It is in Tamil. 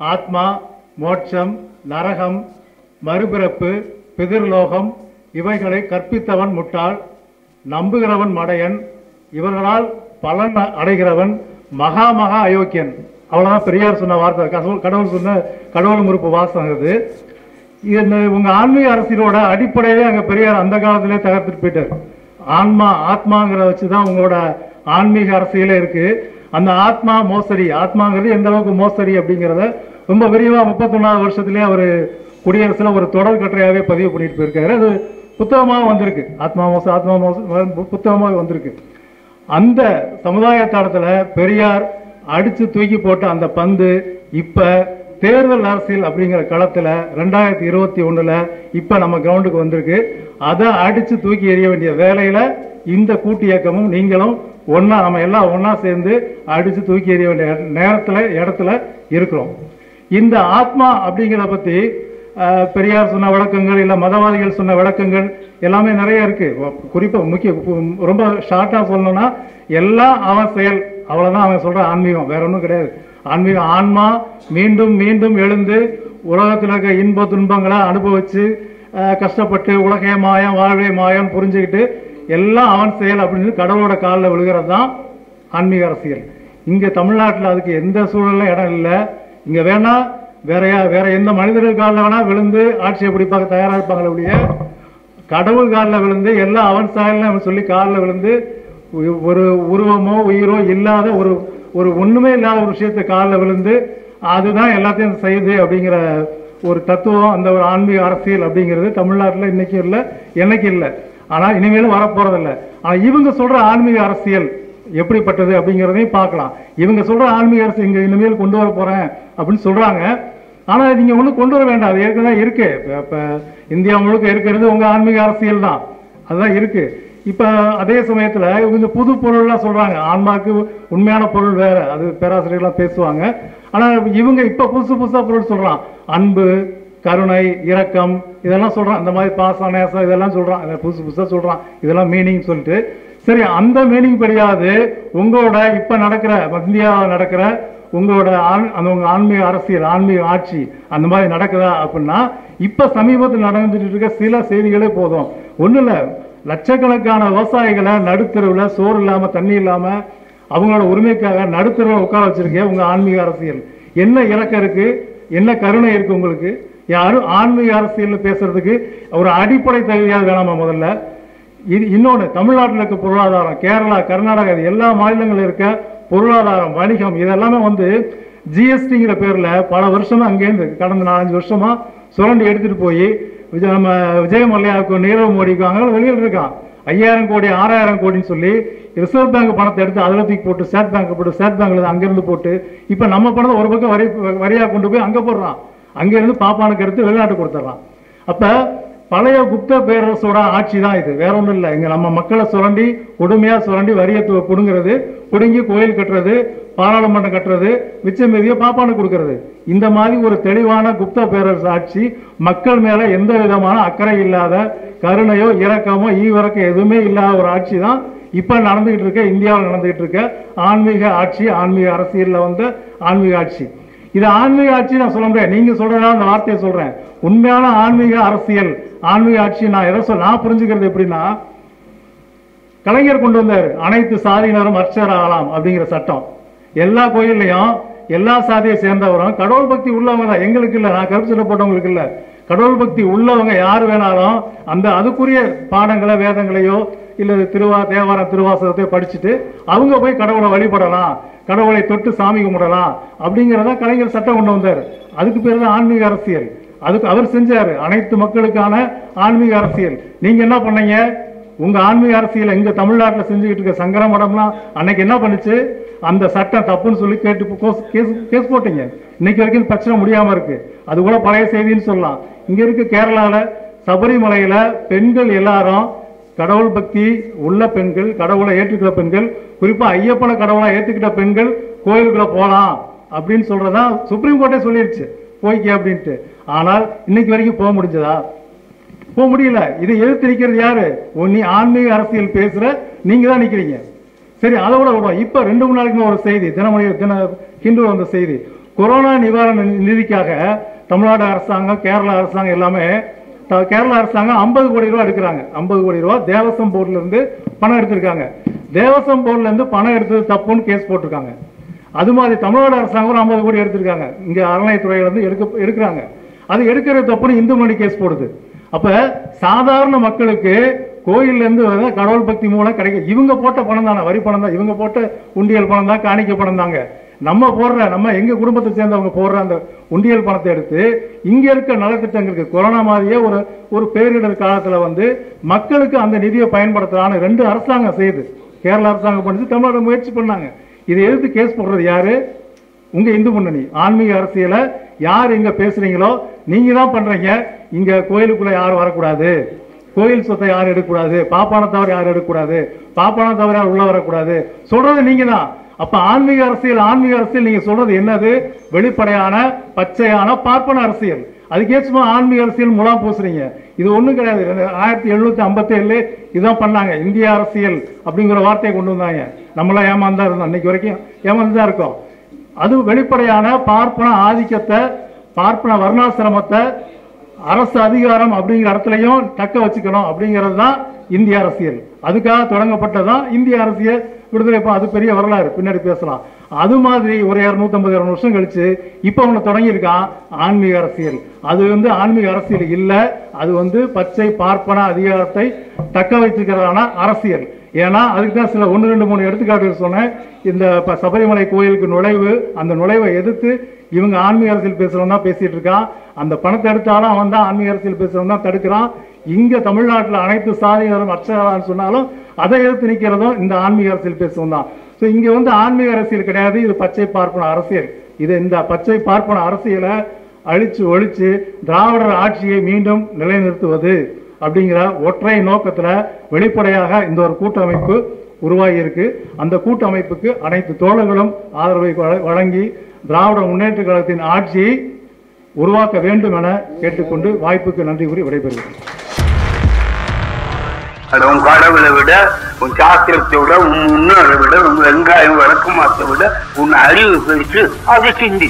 ஆத்மா மோட்சம் நரகம் மறுபிறப்பு பிதிர்லோகம் இவைகளை கற்பித்தவன் முட்டாள் நம்புகிறவன் மடையன் இவர்களால் பலன் அடைகிறவன் மகா மகா அயோக்கியன். அவ்வளோதான் பெரியார் சொன்ன வார்த்தை. கடவுள் கடவுள் சொன்ன கடவுள் முறுப்பு வாசம் இது இது இந்த ஆன்மீக அரசியலோட அடிப்படையே அங்கே பெரியார் அந்த காலத்திலே தகர்த்துட்டு போயிட்டார். ஆன்மா ஆத்மாங்கிறத வச்சுதான் உங்களோட ஆன்மீக அரசியலே இருக்குது அந்த ஆத்மா மோசடி ஆத்மாங்கிறது எந்த அளவுக்கு மோசடி அப்படிங்கிறத ரொம்ப விரிவாக முப்பத்தொன்னாவது வருஷத்துலேயே அவர் குடியரசில் ஒரு தொடர் கட்டுரையாகவே பதிவு பண்ணிட்டு போயிருக்காரு. அது புத்தகமாக வந்திருக்கு. ஆத்மா மோசம் ஆத்மா மோசம் புத்தகமாக வந்திருக்கு. அந்த சமுதாய தளத்துல பெரியார் அடித்து தூக்கி போட்ட அந்த பந்து இப்போ தேர்தல் அரசியல் அப்படிங்கிற களத்தில் ரெண்டாயிரத்தி இருபத்தி ஒன்றில் இப்போ நம்ம கிரவுண்டுக்கு வந்திருக்கு. அதை அடித்து தூக்கி எறிய வேண்டிய வேலையில் இந்த கூட்டு இயக்கமும் நீங்களும் ஒன்றா நம்ம எல்லாம் ஒன்றா சேர்ந்து அடித்து தூக்கி எறிய வேண்டிய நேரத்தில் இடத்துல இருக்கிறோம். இந்த ஆத்மா அப்படிங்கிறத பத்தி பெரியார் சொன்ன விளக்கங்கள் இல்ல மதவாதிகள் சொன்ன விளக்கங்கள் எல்லாமே நிறைய இருக்கு. குறிப்பா முக்கிய ரொம்ப ஷார்ட்டா சொல்லணும்னா எல்லாம் அவன் செயல். அவ்வளவுதான் அவன் சொல்ற ஆன்மீகம். வேற ஒண்ணும் கிடையாது. ஆன்மீகம் ஆன்மா மீண்டும் மீண்டும் எழுந்து உலகத்தில் இருக்க இன்ப துன்பங்களை அனுபவிச்சு கஷ்டப்பட்டு உலகே மாயம் வாழ்வே மாயம் புரிஞ்சுக்கிட்டு எல்லாம் அவன் செயல் அப்படின்னு கடவுளோட காலில் விழுகிறது தான் ஆன்மீக அரசியல். இங்கே தமிழ்நாட்டில் அதுக்கு எந்த சூழலும் இடம் இல்லை. இங்க வேணா வேற வேற எந்த மனிதர்கள் காலில் வேணா விழுந்து ஆட்சியை பிடிப்பாங்க தயாராக இருப்பாங்களே ஒழிய கடவுள் காலில் விழுந்து எல்லாம் அவன் சாயல்னு அவன் சொல்லி காலில் விழுந்து ஒரு உருவமோ உயிரோ இல்லாத ஒரு ஒரு ஒண்ணுமே இல்லாத ஒரு விஷயத்தை காலில் விழுந்து அதுதான் எல்லாத்தையும் செய்யுது அப்படிங்கிற ஒரு தத்துவம் அந்த ஒரு ஆன்மீக அரசியல் அப்படிங்கிறது தமிழ்நாட்டில் இன்றைக்கும் இல்லை என்னைக்கு இல்லை. ஆனால் இனிமேலும் வரப்போகிறதில்ல ஆனால் இவங்க சொல்ற ஆன்மீக அரசியல் எப்படிப்பட்டது அப்படிங்கிறதையும் பார்க்கலாம். இவங்க சொல்கிற ஆன்மீக அரசு இங்கே இனிமேல் கொண்டு வர போகிறேன் அப்படின்னு சொல்கிறாங்க ஆனால் நீங்கள் ஒன்றும் கொண்டு வர வேண்டாம். அது ஏற்கனவே இருக்குது இப்போ இப்போ இந்தியா முழுக்க இருக்கிறது உங்கள் ஆன்மீக அரசியல் தான். அதுதான் இருக்குது இப்போ அதே சமயத்தில் இவங்க புது பொருள்லாம் சொல்கிறாங்க ஆன்மாவுக்கு உண்மையான பொருள் வேறு. அது பேராசிரியர்கள்லாம் பேசுவாங்க. ஆனால் இவங்க இப்போ புதுசு புதுசாக பொருள் சொல்கிறான் அன்பு கருணை இரக்கம் இதெல்லாம் சொல்கிறான் இந்த மாதிரி பாசம் நேசம் இதெல்லாம் சொல்கிறான் புதுசு புதுசாக சொல்கிறான் இதெல்லாம் மீனிங் சொல்லிட்டு சரி அந்த மீனிங் கிடையாது. உங்களோட இப்ப நடக்கிற இந்தியாவில் நடக்கிற உங்களோட ஆண்- அந்த உங்க ஆன்மீக அரசியல் ஆன்மீக ஆட்சி அந்த மாதிரி நடக்குதா அப்படின்னா இப்ப சமீபத்தில் நடந்துட்டு இருக்க சில செய்திகளே போதும். ஒண்ணு இல்ல. லட்சக்கணக்கான விவசாயிகளை நடுத்தருவில் சோறு இல்லாம தண்ணி இல்லாம அவங்களோட உரிமைக்காக நடுத்தருவில் உட்கார வச்சிருக்கேன் உங்க ஆன்மீக அரசியல். என்ன இலக்கம் இருக்கு? என்ன கருணை இருக்கு உங்களுக்கு? யாரும் ஆன்மீக அரசியல் பேசுறதுக்கு ஒரு அடிப்படை தகுதியாக வேணாமா முதல்ல? இது இன்னொன்று தமிழ்நாட்டில் இருக்க பொருளாதாரம் கேரளா கர்நாடகா இது எல்லா மாநிலங்களில் இருக்க பொருளாதாரம் வணிகம் இதெல்லாமே வந்து ஜிஎஸ்டிங்கிற பேரில் பல வருஷமாக அங்கேருந்து கடந்த நாலஞ்சு வருஷமாக சுரண்டி எடுத்துகிட்டு போய் விஜய் நம்ம விஜய் மல்லையாவுக்கும் நீரவ் மோடிக்கும் அங்கே வெளியில் இருக்கான். ஐயாயிரம் கோடி ஆறாயிரம் கோடின்னு சொல்லி ரிசர்வ் பேங்க் பணத்தை எடுத்து அதில் தூக்கி போட்டு ஸ்டேட் பேங்க் போட்டு ஸ்டேட் பேங்க்ல அங்கேருந்து போட்டு இப்போ நம்ம பணத்தை ஒரு பக்கம் வரி வரியாக கொண்டு போய் அங்கே போடுறான். அங்கேருந்து பாப்பானுக்கு எடுத்து வெளிநாட்டு கொடுத்துட்றான். அப்போ பழைய குப்த பேரரசோட ஆட்சி தான் இது. வேற ஒன்றும் இல்லை. இங்கே நம்ம மக்களை சுரண்டி கொடுமையாக சுரண்டி வரியை பிடுங்கிறது பிடுங்கி கோயில் கட்டுறது பாராளுமன்றம் கட்டுறது மிச்சம் மீதியை பாப்பானு கொடுக்கறது. இந்த மாதிரி ஒரு தெளிவான குப்த பேரரசு ஆட்சி மக்கள் மேலே எந்த விதமான அக்கறை இல்லாத கருணையோ இரக்கமோ ஈவிறக்கம் எதுவுமே இல்லாத ஒரு ஆட்சி தான் இப்போ நடந்துகிட்டு இருக்க இந்தியாவில் நடந்துகிட்டு இருக்க ஆன்மீக ஆட்சி ஆன்மீக அரசியலில் வந்த ஆன்மீக ஆட்சி. இது ஆன்மீக ஆட்சி நான் சொல்ல முடியாது. நீங்கள் சொல்கிறதா அந்த வார்த்தையை சொல்கிறேன் உண்மையான ஆன்மீக அரசியல் ஆன்மீக ஆட்சி நான் எதை சொல்ல நான் புரிஞ்சுக்கிறது எப்படின்னா கலைஞர் கொண்டு வந்தார் அனைத்து சாதியினரும் அர்ச்சகர் ஆகலாம் அப்படிங்கிற சட்டம். எல்லா கோயில்லையும் எல்லா சாதியை சேர்ந்தவரும் கடவுள் பக்தி உள்ளவங்க தான். எங்களுக்கு இல்லை நான் கருப்பு சட்டை போட்டவங்களுக்கு இல்லை. கடவுள் பக்தி உள்ளவங்க யார் வேணாலும் அந்த அதுக்குரிய பாடங்களை வேதங்களையோ இல்லை திருவா தேவாரம் திருவாசகத்தையோ படிச்சுட்டு அவங்க போய் கடவுளை வழிபடலாம் கடவுளை தொட்டு சாமி கும்பிடலாம் அப்படிங்கிறத கலைஞர் சட்டம் கொண்டு வந்தார். அதுக்கு பேர் தான் ஆன்மீக அரசியல். அதுக்கு அவர் செஞ்சார். அனைத்து மக்களுக்கான ஆன்மீக அரசியல். நீங்கள் என்ன பண்ணீங்க? உங்கள் ஆன்மீக அரசியல் எங்கள் தமிழ்நாட்டில் செஞ்சுக்கிட்டு இருக்க சங்கர மடம்லாம் அன்னைக்கு என்ன பண்ணுச்சு? அந்த சட்டம் தப்புன்னு சொல்லி கேட்டு கோஸ்- கேஸ் கேஸ் போட்டீங்க. இன்னைக்கு வரைக்கும் பிரச்சனை முடியாமல் இருக்குது அது கூட பழைய செய்தின்னு சொல்லலாம். இங்கே இருக்க கேரளாவில் சபரிமலையில் பெண்கள் எல்லாரும் கடவுள் பக்தி உள்ள பெண்கள் கடவுளை ஏற்றுக்கிற பெண்கள் குறிப்பாக ஐயப்பனை கடவுளை ஏற்றுக்கிட்ட பெண்கள் கோயிலுக்குள்ளே போகலாம் அப்படின்னு சொல்கிறதான் சுப்ரீம் கோர்ட்டே சொல்லிருச்சு. போய்க்கே அப்படின்ட்டு. ஆனால் இன்னைக்கு வரைக்கும் போக முடிஞ்சதா? போக முடியல. இதை எதிர்த்து நிற்கிறது யாரு? ஓ, நீ ஆன்மீக அரசியல் பேசுற நீங்க தான் நிக்கிறீங்க. சரி அதை விட விடும் இப்ப ரெண்டு மூணு நாளைக்கு ஒரு செய்தி தினமணி தின ஹிந்து வந்த செய்தி. கொரோனா நிவாரண நிதிக்காக தமிழ்நாடு அரசாங்கம் கேரளா அரசாங்கம் எல்லாமே கேரளா அரசாங்கம் ஐம்பது கோடி ரூபா எடுக்கிறாங்க. ஐம்பது கோடி ரூபா தேவசம் போர்டுல இருந்து பணம் எடுத்திருக்காங்க. தேவசம் போர்ட்ல இருந்து பணம் எடுத்தது தப்புன்னு கேஸ் போட்டிருக்காங்க. அது மாதிரி தமிழ்நாடு அரசாங்கம் ஒரு ஐம்பது கோடி எடுத்திருக்காங்க. இங்கே அறநிலையத்துறையிலேருந்து எடுக்க எடுக்கிறாங்க. அது எடுக்கிற தப்புன்னு இந்து மணி கேஸ் போடுது. அப்போ சாதாரண மக்களுக்கு கோயிலேருந்து வர கடவுள் பக்தி மூலம் கிடைக்கும் இவங்க போட்ட பணம் தானே வரி பணம் தான் இவங்க போட்ட உண்டியல் பணம் தான் காணிக்க பணம் தாங்க. நம்ம போடுற நம்ம எங்கள் குடும்பத்தை சேர்ந்தவங்க போடுற அந்த உண்டியல் பணத்தை எடுத்து இங்கே இருக்க நலத்திட்டங்களுக்கு கொரோனா மாதிரியே ஒரு ஒரு பேரிடர் காலத்தில் வந்து மக்களுக்கு அந்த நிதியை பயன்படுத்தலான்னு ரெண்டு அரசாங்கம் செய்யுது. கேரள அரசாங்கம் பண்ணிச்சு தமிழ்நாடு முயற்சி பண்ணாங்க. இதை எதிர்த்து கேஸ் போடுறது யாரு? உங்க இந்து முன்னணி. ஆன்மீக அரசியலை யார் இங்க பேசுறீங்களோ நீங்க தான் பண்றீங்க. இங்க கோயிலுக்குள்ள யாரும் வரக்கூடாது. கோயில் சொத்தை யாரும் எடுக்கக்கூடாது. பாப்பான தவிர யாரும் எடுக்கக்கூடாது. பாப்பான தவிர யாரும் உள்ள வரக்கூடாது. சொல்றது நீங்க தான். அப்ப ஆன்மீக அரசியல் ஆன்மீக அரசியல் நீங்க சொல்றது என்னது? வெளிப்படையான பச்சையான பார்ப்பன அரசியல். அதுக்கே சும்மா ஆன்மீக அரசியல் முலாம் பூசுறீங்க. இது ஒன்றும் கிடையாது. ஆயிரத்தி எழுநூத்தி ஐம்பத்தி இதான் பண்ணாங்க. இந்திய அரசியல் அப்படிங்கிற வார்த்தையை கொண்டு வந்தாங்க. நம்மளாம் ஏமாந்தா இருந்தோம். அன்னைக்கு வரைக்கும் ஏமாந்து தான் இருக்கோம். அது வெளிப்படையான பார்ப்பன ஆதிக்கத்தை பார்ப்பன வர்ணாசிரமத்தை அரசு அதிகாரம் அப்படிங்கிற இடத்துலையும் தக்க வச்சுக்கணும் அப்படிங்கிறது தான் இந்திய அரசியல். அதுக்காக தொடங்கப்பட்டதான் இந்திய அரசியல். விடுதலை அது பெரிய வரலாறு. பின்னாடி பேசலாம். அது மாதிரி ஒரு இரநூத்தம்பது இரநூறு வருஷம் கழிச்சு இப்போ ஒன்று தொடங்கியிருக்கான் ஆன்மீக அரசியல். அது வந்து ஆன்மீக அரசியல் இல்லை அது வந்து பச்சை பார்ப்பன அதிகாரத்தை தக்க வைத்துக்கிறதான அரசியல். ஏன்னா அதுக்கு தான் சில ஒன்று ரெண்டு மூணு எடுத்துக்காட்டுகள் சொன்னேன். இந்த ப- சபரிமலை கோயிலுக்கு நுழைவு அந்த நுழைவை எதிர்த்து இவங்க ஆன்மீக அரசியல் பேசுகிறவன் தான் பேசிகிட்டு இருக்கான் அந்த பணத்தை எடுத்தாலும் அவன் தான் ஆன்மீக அரசியல் பேசுகிறவன் தான் தடுக்கிறான். இங்கே தமிழ்நாட்டில் அனைத்து சாதியினரும் அச்சகான்னு சொன்னாலும் அதை எதிர்த்து நிற்கிறதும் இந்த ஆன்மீக அரசியல் பேசுவோம் தான். ஸோ இங்கே வந்து ஆன்மீக அரசியல் கிடையாது. இது பச்சை பார்ப்பன அரசியல். இது இந்த பச்சை பார்ப்பன அரசியலை அழிச்சு ஒழிச்சு திராவிடர் ஆட்சியை மீண்டும் நிலைநிறுத்துவது அப்படிங்கிற ஒற்றை நோக்கத்தில் வெளிப்படையாக இந்த ஒரு கூட்டமைப்பு உருவாகியிருக்கு. அந்த கூட்டமைப்புக்கு அனைத்து தோழர்களும் ஆதரவை வழங்கி திராவிட முன்னேற்ற கழகத்தின் ஆட்சியை உருவாக்க வேண்டும் என கேட்டுக்கொண்டு வாய்ப்புக்கு நன்றி கூறி விடைபெறுகிறேன். அது உன் கடவுளை விட உன் சாஸ்திரத்தை விட உன் முன்னோரை விட உன் வெங்காயம் விளக்கமாத்தை விட உன் அறிவு பெருசு அதை சிந்தி